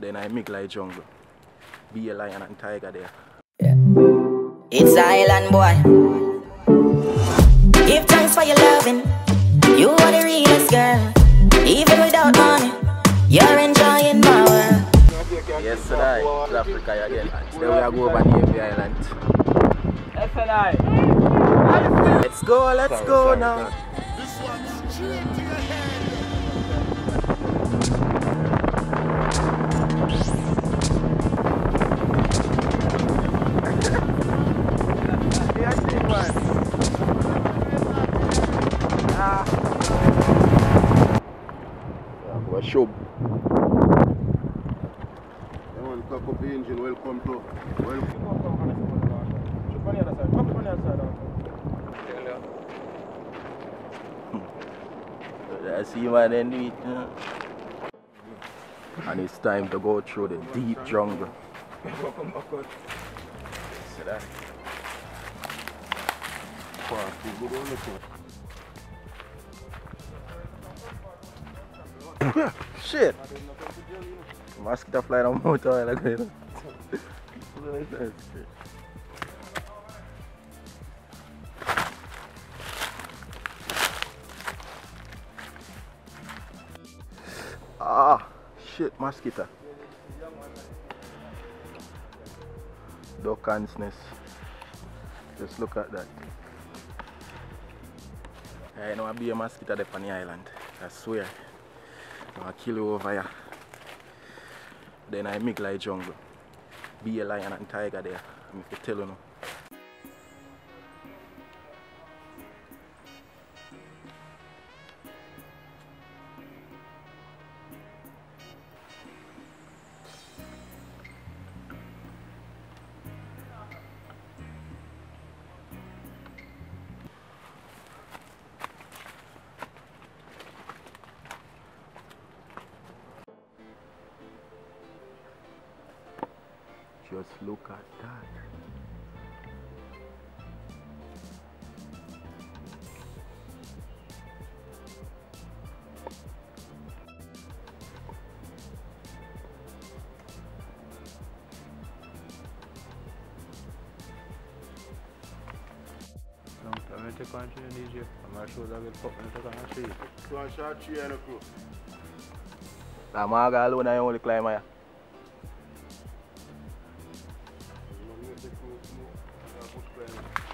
Then I make like jungle. Be a lion and tiger there. It's island boy. Give thanks for your loving. You are the realest girl. Even without money, you're enjoying my world. Yesterday, South Africa again. Then we are go over Navy Island. Let's go, let's go now. Go show. Everyone cock up the engine, welcome to welcome. I see man then do it. And it's time to go through the deep jungle. See that? Shit! Mosquito flying on motor like that. Ah, shit, mosquito. Duck ants nest. Just look at that. I know I be a mosquito there island. I swear. I'll kill you over here. Then I make like jungle. Be a lion and tiger there. I'm to tell you now. Just look at that. Long time I take on to the DJ. I'm not sure that get pop when I take on the street. So I shot tree and a crew. I'm all alone and only climb here.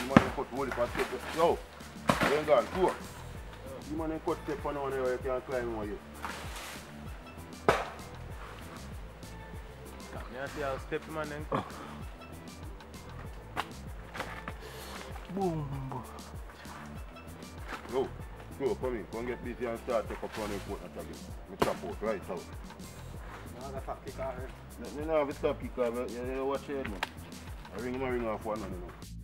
you man ain't cut wood if I step, yo, you ain't gone, two, you man ain't cut step on one here, you can't climb on you. You see how step man then oh. Boom. Yo, go, come in, come get busy and start take up on the foot and again. Me chop out, right out. Me no have a stop kicker, but you, you watch it, man. I ring him a ring off one, man, you know.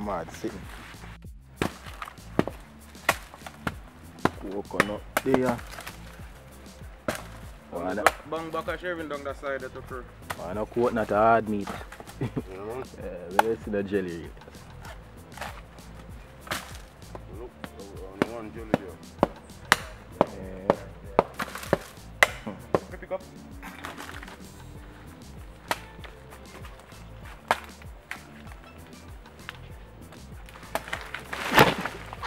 Mad sitting. Coconut there. Wanna, Bang back a shaving down the side of the crew. wanna coconut hard meat. Mm-hmm. You know? Yeah, let's see the jelly. Look, on the one jelly there. Yeah. Pick up.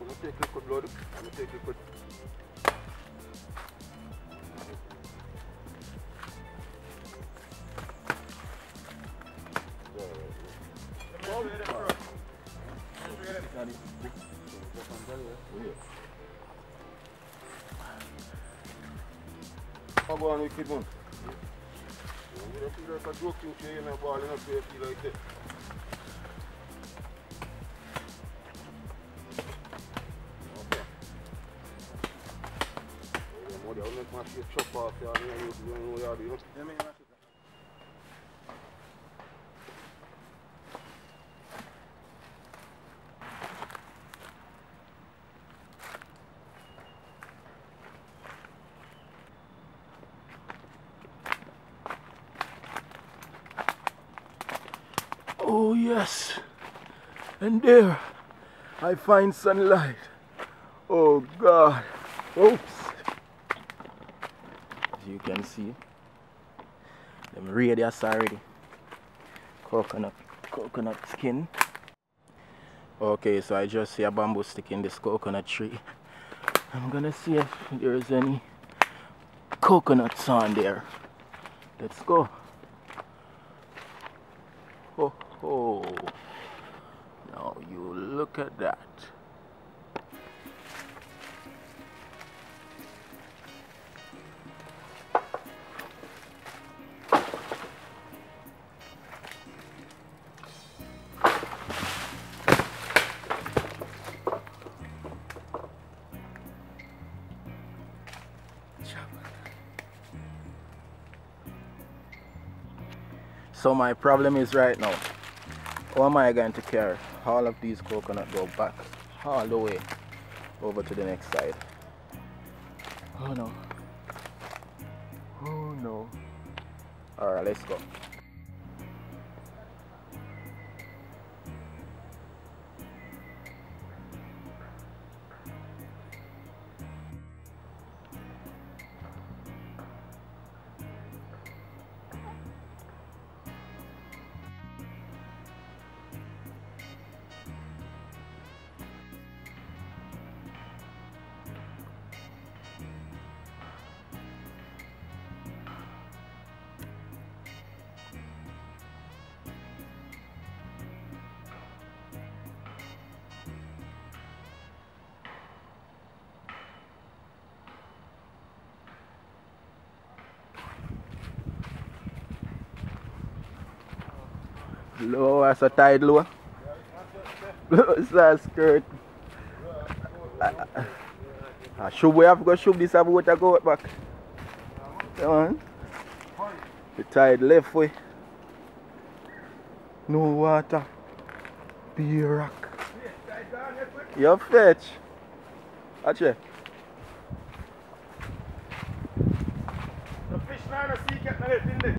one guy. Chance, you know. gonna take liquid blood. I'm gonna take liquid. How go on wicked man? You don't feel like a joking Make my chop off you know what you do? Oh, yes. And there, I find sunlight. Oh, God. Oops. You can see, them radius already. Coconut, coconut skin. Okay, so I just see a bamboo stick in this coconut tree. I'm gonna see if there's any coconuts on there. Let's go. Oh, oh. Now you look at that. So my problem is right now, how am I going to carry all of these coconut go back all the way over to the next side? Oh no. Oh no. Alright, let's go. Low as a tide low. Low as a skirt. Uh, should we have to go shove this water go out back? Come on. The tide left way. No water. Be rock. You fetch. Watch it. The fish man, I see getting it there.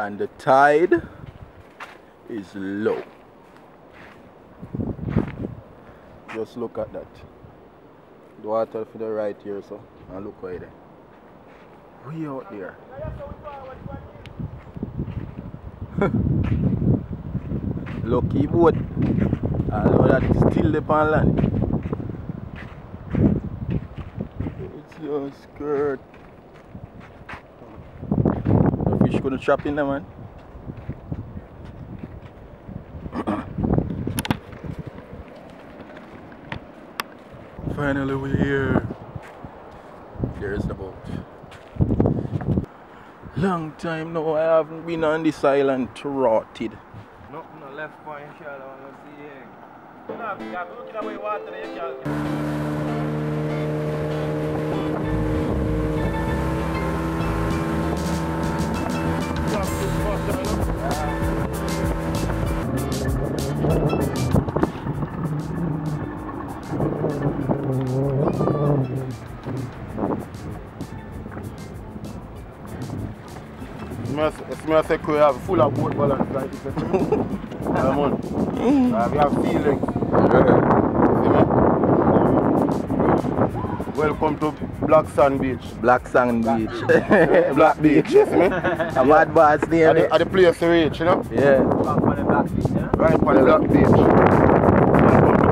And the tide is low. Just look at that. The water for the right here, so and look right there. Way out there. Lucky boat. I know that it's still the on land. It's your skirt. The fish gonna trap in there, man. Finally, we're here. There's the boat. Long time now, I haven't been on this island rotted. Nothing no left point, shall I want to see here. You know, you have to look at the way water you can't. Me say we have full of boat balance like this, yeah, man. Uh, we have feelings. See me? Welcome to Black Sand Beach. Black Sand Beach. Black Beach, yes, me? A bad boss At the, eh? at the place to reach, you know? Yeah. Right on the Black Beach. Welcome to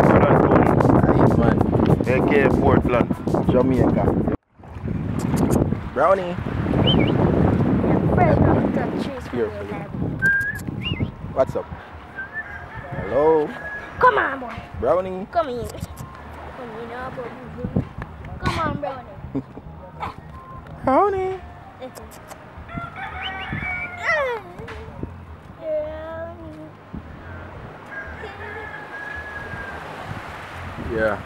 Portland, Nice man. aka Portland. Jamaica. Brownie. Here for you. What's up? Hello. Come on, boy. Brownie. Come in. Come in, now, boy. Come on, brownie. Brownie. Yeah.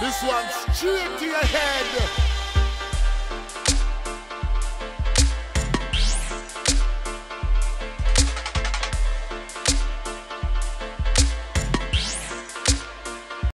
This one's straight to your head.